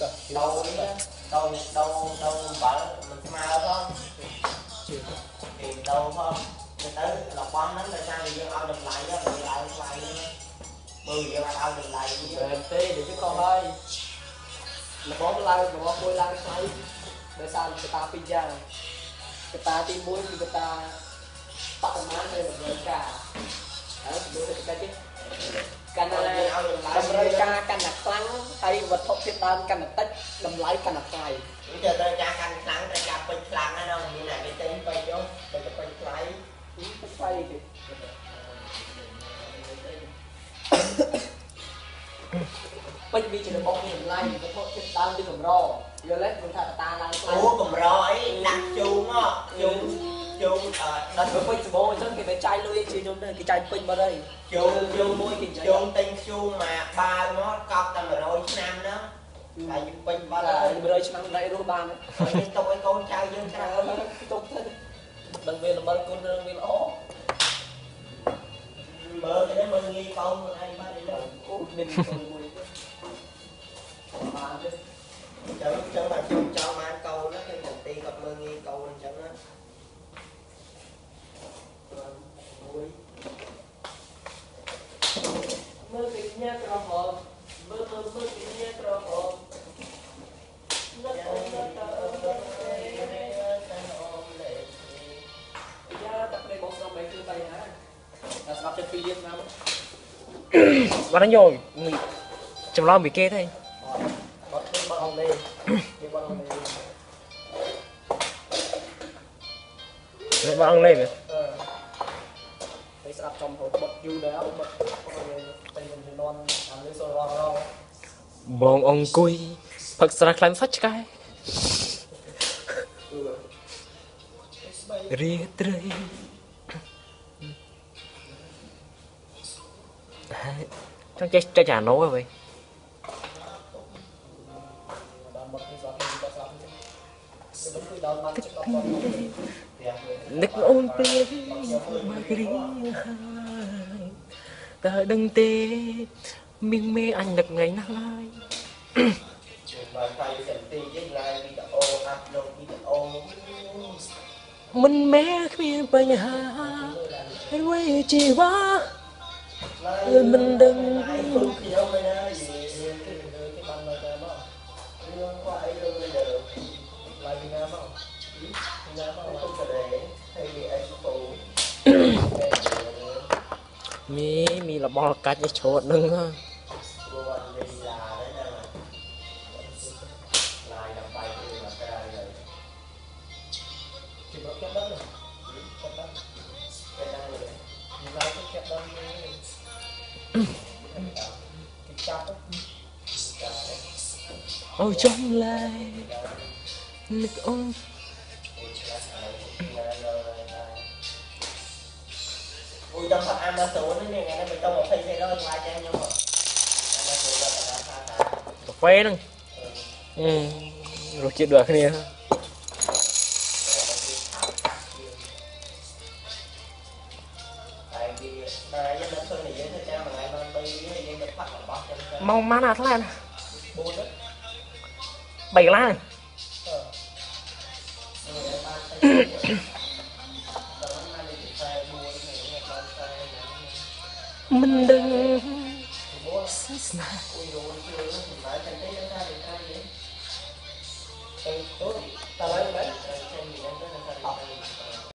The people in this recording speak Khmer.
ដូរនេះដូរដូរដូរអំបិលមិនស្មើផងគេដូរផងទៅទៅរបស់ហ្នឹងដោយសារតែយើងឲ្យតម្លៃហ្នឹងវាឡើងថ្លៃហ្នឹងបើយើងអត់ឲ្យតម្លៃវាមែនទេដូចជាខុសហើយរបស់ឡើងរបស់មួយឡើងថ្លៃដោយសារកត្តាពីរយ៉ាងកត្តាទី1គឺកត្តាបរិមាណនៃត ត្ថុធាតុដើមកាន់តែតិចតម្លៃកាន់តែថ្លៃវាទៅត្រូវការកាន់ខ្លាំងត្រូវការពេញខ្លាំងណាស់មានតែគេទិញពេញយកទៅទៅពេញថ្លៃថ្លៃទេពេញវាជារបស់មានតម្លៃវត្ថុធាតុដើមមានកម្រយល់ទេមិនថាកត្តាឡើងថ្លៃអូកម្រអីដាក់ជូងមកជូងជូងអឺដល់ទៅពេញសបោអញ្ចឹងគេទៅចាយលុយជាខ្ញុំទៅគេចាយពេញបាត់ហើយជូងជូងមួយគេជូងទិញជូងមកបាវមកកប់តែ100ឆ្នាំហ្នឹង ហើយយើងពេញបាត់ បាទ ហើយ 100ឆ្នាំដៃរស់បាន ហើយយើងទុកឲ្យកូនចៅយើងច្រើន ទុកទៅដឹងវាល្មើគុណរឿងវាល្អ មើលទៅមើលងាយកូនខ្លួនឯងបាត់ឯង អូមានគុណមួយទៀតបានទេ ចឹងចឹងតែខ្ញុំចង់បានកូនណាគឺទាំងទីគាត់មើលងាយកូនអញ្ចឹងណា មួយមើលពីញ៉ាក្រហមមើលមើលមើលពីញ៉ាក្រហម bạn đánh rồi mình chầm lo bị kê thôi Lấy bọn ông lên Ờ Thấy sạp trong hộp bật dư đéo bật Tên mình thì non Làm lấy sơ lo lo Bọn ông cui ពីលៀនណាបាត់ហ្នឹងយកចម្លងពីគេទេបត់បត់អង់គ្លេសគេបត់អង់គ្លេសបាត់អង់គ្លេសមែនអឺពេលស្ដាប់ចំហូតបត់យូរដែរបត់បត់ទៅជំនាន់អានេះសូររងរងបងអង្គុយផឹកស្រាខ្លាំងសាច់ឆ្កែរាត្រីហើយចង់ចេះចេះចាណូហ៎វិញដល់បត់នេះស្ដាប់នេះបត់ស្ដាប់នេះគឺមិនគឺដល់បានចិត្តដល់បត់នឹកអូនពេលមករៀងហើយតើដឹងទេមីងមេអញនឹកថ្ងៃណាស់ឡើយ បើខ្លាយសិនទីយើងឡាយវីដេអូអាប់ឡូតវីដេអូមិនមែនគ្មានបញ្ហាហើយវាជីវ៉ាមិនដឹងហើយគុំខ្ញុំឯណាយីរឿងគេរឿងគេបានមកតែមករឿងគាត់អីរឿងលើឡាយពីណាមកពីណាមកគុំទៅហើយវាអេក្សប៉ូមីមីរបស់កាច់នេះច្រូតនឹងហ៎ thì nó này kép đất cái ôi trong lại lực ông ui trong thật amateur này ngày nay mình trong một phi xe đó ngoài cho nhưng mà amateur phải làm sao phê đó ừ rồi chết được cái này ល់ថ្លៃចាស់ខ្ញុំ Amazon ដល់តាថាថាកាហ្វេហ្នឹងអឺរសជាតិដូចគ្នាតែវាតែយើងនៅឃើញនិយាយថាចាំមួយថ្ងៃបាន3វាយើងទៅផាត់របស់ចឹងទៅម៉ោងម៉ានអាថ្លៃណា4ហ្នឹង3កន្លះអឺបានទៅដល់ណានេះខ្សែ4នេះបានខ្សែមិនដឹង4សាសនា